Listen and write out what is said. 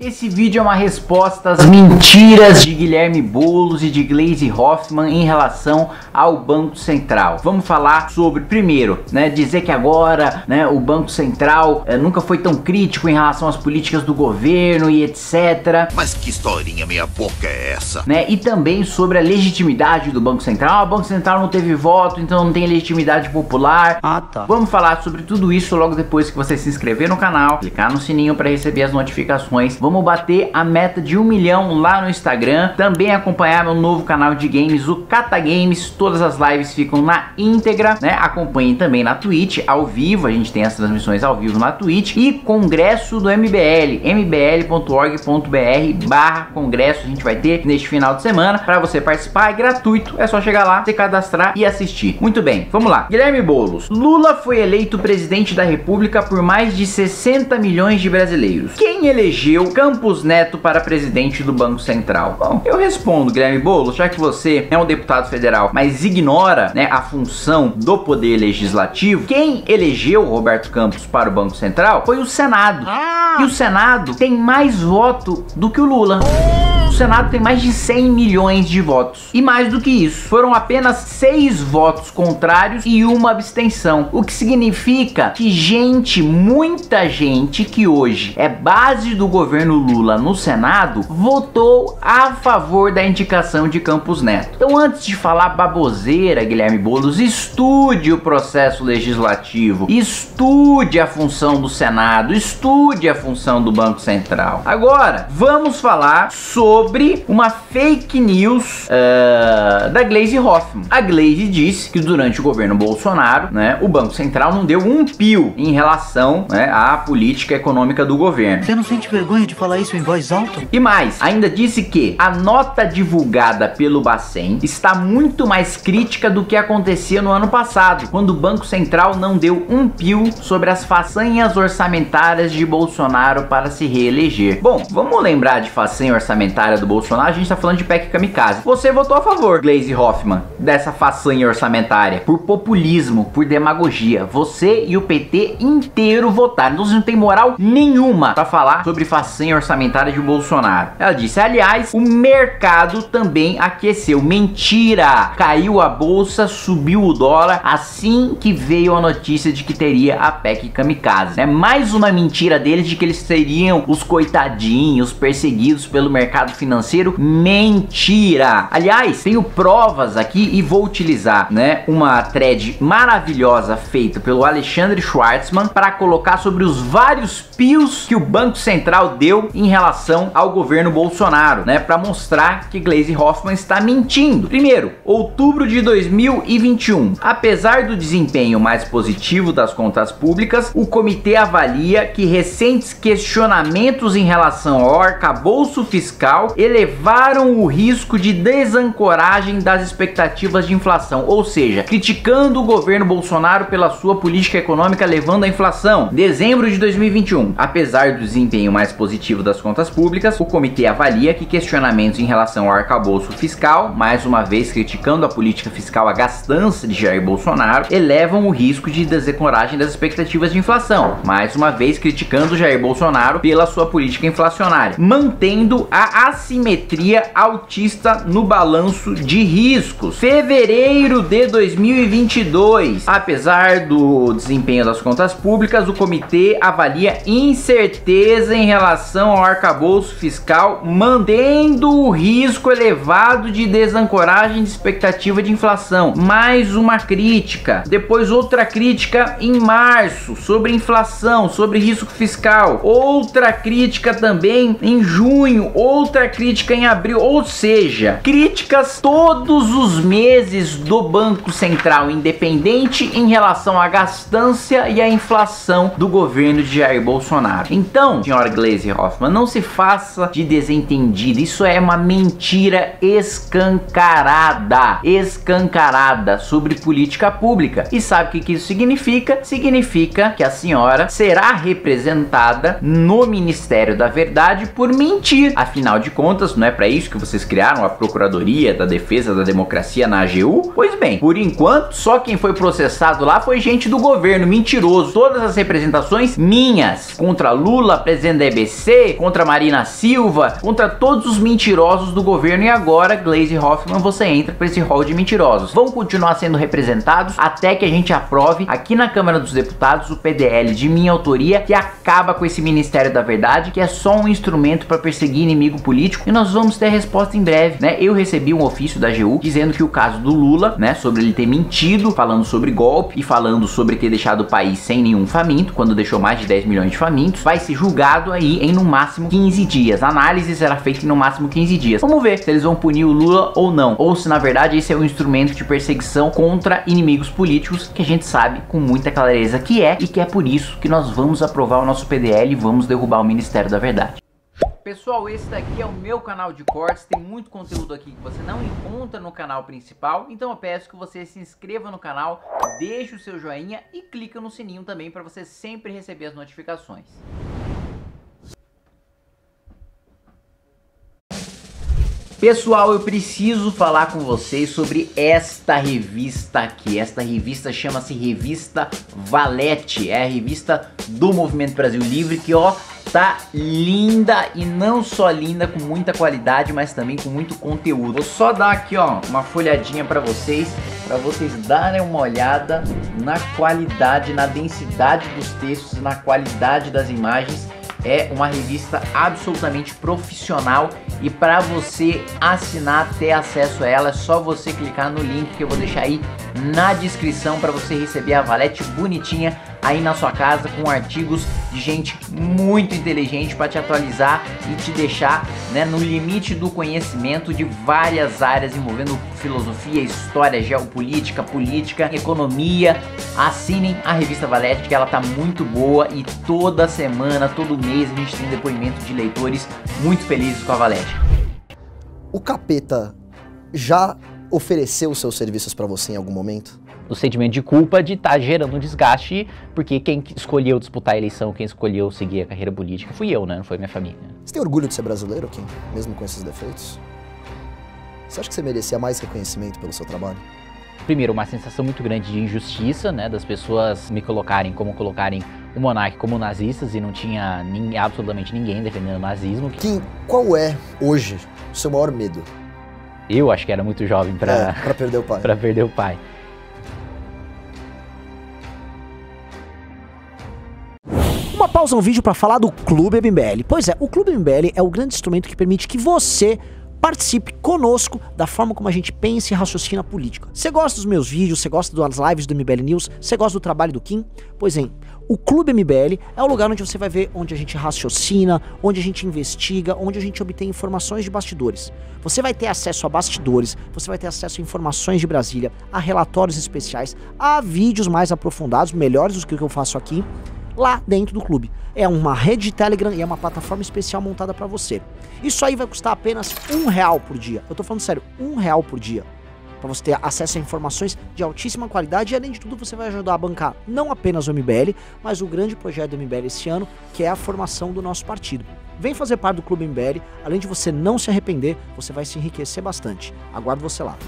Esse vídeo é uma resposta às mentiras de Guilherme Boulos e de Glaze Hoffman em relação ao Banco Central. Vamos falar sobre, primeiro, né, dizer que agora né, o Banco Central é, nunca foi tão crítico em relação às políticas do governo e etc. Mas que historinha meia boca é essa? Né, e também sobre a legitimidade do Banco Central. Ah, o Banco Central não teve voto, então não tem legitimidade popular. Ah, tá. Vamos falar sobre tudo isso logo depois que você se inscrever no canal, clicar no sininho para receber as notificações. Vamos Vamos bater a meta de um milhão lá no Instagram. Também acompanhar meu novo canal de games, o Cata Games. Todas as lives ficam na íntegra, né? Acompanhem também na Twitch, ao vivo. A gente tem as transmissões ao vivo na Twitch. E congresso do MBL, mbl.org.br barra congresso. A gente vai ter neste final de semana. Para você participar, é gratuito. É só chegar lá, se cadastrar e assistir. Muito bem, vamos lá. Guilherme Boulos. Lula foi eleito presidente da República por mais de 60 milhões de brasileiros. Quem elegeu Campos Neto para presidente do Banco Central? Bom, eu respondo, Guilherme Boulos, já que você é um deputado federal, mas ignora né, a função do poder legislativo, quem elegeu Roberto Campos para o Banco Central foi o Senado. Ah. E o Senado tem mais voto do que o Lula. O Senado tem mais de 100 milhões de votos. E mais do que isso, foram apenas seis votos contrários e uma abstenção. O que significa que gente, muita gente que hoje é base do governo Lula no Senado votou a favor da indicação de Campos Neto. Então, antes de falar baboseira, Guilherme Boulos, estude o processo legislativo, estude a função do Senado, estude a função do Banco Central. Agora, vamos falar sobre uma fake news uh, da Glaze Hoffman. A Glaze disse que durante o governo Bolsonaro, né, o Banco Central não deu um pio em relação né, à política econômica do governo. Você não sente vergonha de falar isso em voz alta? E mais, ainda disse que a nota divulgada pelo Bacen está muito mais crítica do que acontecia no ano passado, quando o Banco Central não deu um pio sobre as façanhas orçamentárias de Bolsonaro para se reeleger. Bom, vamos lembrar de façanha orçamentária do Bolsonaro, a gente está falando de PEC Kamikaze. Você votou a favor, Glaze Hoffman, dessa façanha orçamentária, por populismo, por demagogia. Você e o PT inteiro votaram, então você não tem moral nenhuma para falar sobre façanha orçamentária de Bolsonaro. Ela disse: aliás, o mercado também aqueceu. Mentira! Caiu a bolsa, subiu o dólar assim que veio a notícia de que teria a PEC kamikaze. É mais uma mentira deles de que eles seriam os coitadinhos perseguidos pelo mercado financeiro. Mentira! Aliás, tenho provas aqui e vou utilizar, né, uma thread maravilhosa feita pelo Alexandre Schwartzman para colocar sobre os vários pios que o Banco Central deu em relação ao governo Bolsonaro, né, para mostrar que Glaze Hoffman está mentindo. Primeiro, outubro de 2021. Apesar do desempenho mais positivo das contas públicas, o comitê avalia que recentes questionamentos em relação ao arcabouço fiscal elevaram o risco de desancoragem das expectativas de inflação, ou seja, criticando o governo Bolsonaro pela sua política econômica levando à inflação. Dezembro de 2021. Apesar do desempenho mais positivo das contas públicas, o comitê avalia que questionamentos em relação ao arcabouço fiscal, mais uma vez criticando a política fiscal a gastança de Jair Bolsonaro, elevam o risco de desencoragem das expectativas de inflação, mais uma vez criticando Jair Bolsonaro pela sua política inflacionária, mantendo a assimetria altista no balanço de riscos. Fevereiro de 2022, apesar do desempenho das contas públicas, o comitê avalia incerteza em relação relação ao arcabouço fiscal, mantendo o risco elevado de desancoragem de expectativa de inflação. Mais uma crítica. Depois outra crítica em março sobre inflação, sobre risco fiscal. Outra crítica também em junho, outra crítica em abril, ou seja, críticas todos os meses do Banco Central independente em relação à gastância e à inflação do governo de Jair Bolsonaro. Então, senhora Glaze Hoffman. Não se faça de desentendido. Isso é uma mentira escancarada. Escancarada sobre política pública. E sabe o que isso significa? Significa que a senhora será representada no Ministério da Verdade por mentir. Afinal de contas, contas, não é para isso que vocês criaram a Procuradoria da Defesa da Democracia na AGU? Pois bem, por enquanto, só quem foi processado lá foi gente do governo, mentiroso. Todas as representações minhas, contra Lula, presidente da EBC, contra Marina Silva, contra todos os mentirosos do governo. E agora, Glaze Hoffman, você entra para esse hall de mentirosos. Vão continuar sendo representados até que a gente aprove aqui na Câmara dos Deputados o PDL de minha autoria que acaba com esse Ministério da Verdade, que é só um instrumento para perseguir inimigo político. E nós vamos ter a resposta em breve, né? Eu recebi um ofício da AGU dizendo que o caso do Lula, né, sobre ele ter mentido, falando sobre golpe e falando sobre ter deixado o país sem nenhum faminto, quando deixou mais de 10 milhões de famintos, vai ser julgado aí em no máximo 15 dias. A análise será feita em no máximo 15 dias. Vamos ver se eles vão punir o Lula ou não, ou se na verdade esse é um instrumento de perseguição contra inimigos políticos que a gente sabe com muita clareza que é e que é por isso que nós vamos aprovar o nosso PDL e vamos derrubar o Ministério da Verdade. Pessoal, esse daqui é o meu canal de cortes, tem muito conteúdo aqui que você não encontra no canal principal, então eu peço que você se inscreva no canal, deixe o seu joinha e clica no sininho também para você sempre receber as notificações. Pessoal, eu preciso falar com vocês sobre esta revista aqui. Esta revista chama-se Revista Valete. É a revista do Movimento Brasil Livre que, ó, tá linda e não só linda, com muita qualidade, mas também com muito conteúdo. Vou só dar aqui, ó, uma folhadinha para vocês, para vocês darem uma olhada na qualidade, na densidade dos textos, na qualidade das imagens é uma revista absolutamente profissional e para você assinar, ter acesso a ela, é só você clicar no link que eu vou deixar aí na descrição para você receber a valete bonitinha aí na sua casa com artigos de gente muito inteligente para te atualizar e te deixar né, no limite do conhecimento de várias áreas envolvendo filosofia, história, geopolítica, política, economia. Assinem a revista Valete que ela tá muito boa e toda semana, todo mês a gente tem depoimento de leitores muito felizes com a Valete. O capeta já ofereceu seus serviços para você em algum momento? O sentimento de culpa de estar tá gerando um desgaste, porque quem escolheu disputar a eleição, quem escolheu seguir a carreira política fui eu, né? Não foi minha família. Você tem orgulho de ser brasileiro, Kim? Mesmo com esses defeitos? Você acha que você merecia mais reconhecimento pelo seu trabalho? Primeiro, uma sensação muito grande de injustiça, né? Das pessoas me colocarem como colocarem o monarca como nazistas e não tinha nem, absolutamente ninguém defendendo o nazismo. Kim, qual é, hoje, o seu maior medo? Eu acho que era muito jovem para é, perder o pai. para perder o pai. Pausa no vídeo para falar do Clube MBL. Pois é, o Clube MBL é o grande instrumento que permite que você participe conosco da forma como a gente pensa e raciocina política. Você gosta dos meus vídeos, você gosta das lives do MBL News, você gosta do trabalho do Kim? Pois é, o Clube MBL é o lugar onde você vai ver onde a gente raciocina, onde a gente investiga, onde a gente obtém informações de bastidores. Você vai ter acesso a bastidores, você vai ter acesso a informações de Brasília, a relatórios especiais, a vídeos mais aprofundados, melhores do que o que eu faço aqui lá dentro do clube. É uma rede de Telegram e é uma plataforma especial montada para você. Isso aí vai custar apenas um real por dia. Eu tô falando sério, um real por dia. Para você ter acesso a informações de altíssima qualidade e além de tudo você vai ajudar a bancar não apenas o MBL, mas o grande projeto do MBL esse ano, que é a formação do nosso partido. Vem fazer parte do Clube MBL, além de você não se arrepender, você vai se enriquecer bastante. Aguardo você lá.